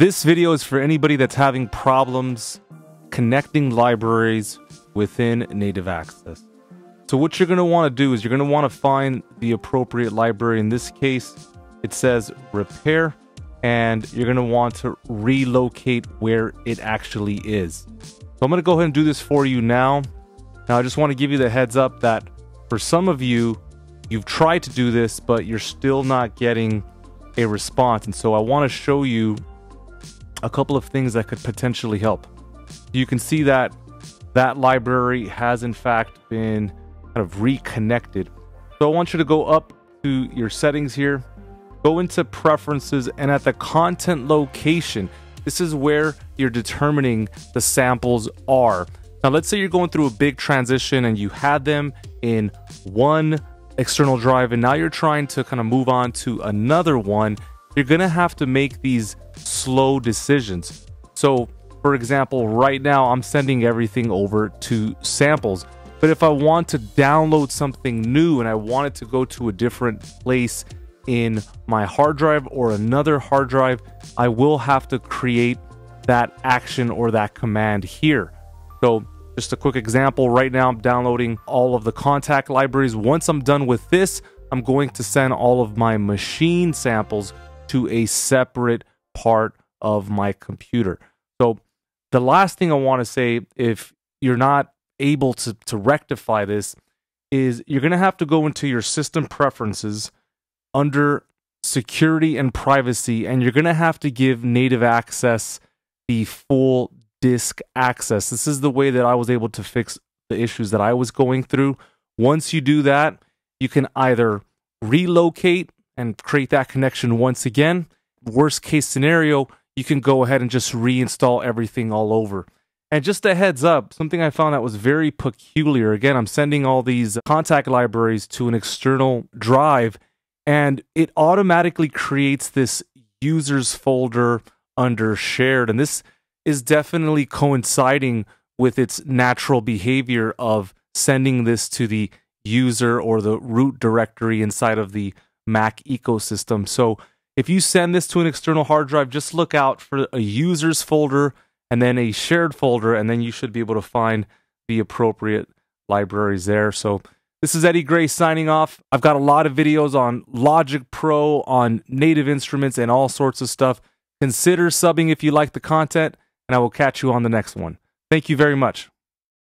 This video is for anybody that's having problems connecting libraries within native access. So what you're going to want to do is you're going to want to find the appropriate library. In this case, it says repair and you're going to want to relocate where it actually is. So I'm going to go ahead and do this for you now. Now I just want to give you the heads up that for some of you, you've tried to do this, but you're still not getting a response. And so I want to show you a couple of things that could potentially help. You can see that that library has in fact been kind of reconnected. So I want you to go up to your settings here, go into preferences and at the content location, this is where you're determining the samples are. Now let's say you're going through a big transition and you had them in one external drive and now you're trying to kind of move on to another one, you're going to have to make these slow decisions. So for example, right now I'm sending everything over to samples. But if I want to download something new and I want it to go to a different place in my hard drive or another hard drive, I will have to create that action or that command here. So just a quick example, right now I'm downloading all of the Kontakt libraries. Once I'm done with this, I'm going to send all of my Maschine samples to a separate part of my computer. So the last thing I want to say, if you're not able to, to rectify this, is you're going to have to go into your system preferences under security and privacy, and you're going to have to give native access the full disk access. This is the way that I was able to fix the issues that I was going through. Once you do that, you can either relocate and create that connection once again. Worst case scenario, you can go ahead and just reinstall everything all over. And just a heads up, something I found that was very peculiar. Again, I'm sending all these Kontakt libraries to an external drive, and it automatically creates this users folder under shared. And this is definitely coinciding with its natural behavior of sending this to the user or the root directory inside of the Mac ecosystem. So if you send this to an external hard drive, just look out for a users folder and then a shared folder, and then you should be able to find the appropriate libraries there. So this is Eddie Grey signing off. I've got a lot of videos on Logic Pro, on native instruments, and all sorts of stuff. Consider subbing if you like the content and I will catch you on the next one. Thank you very much.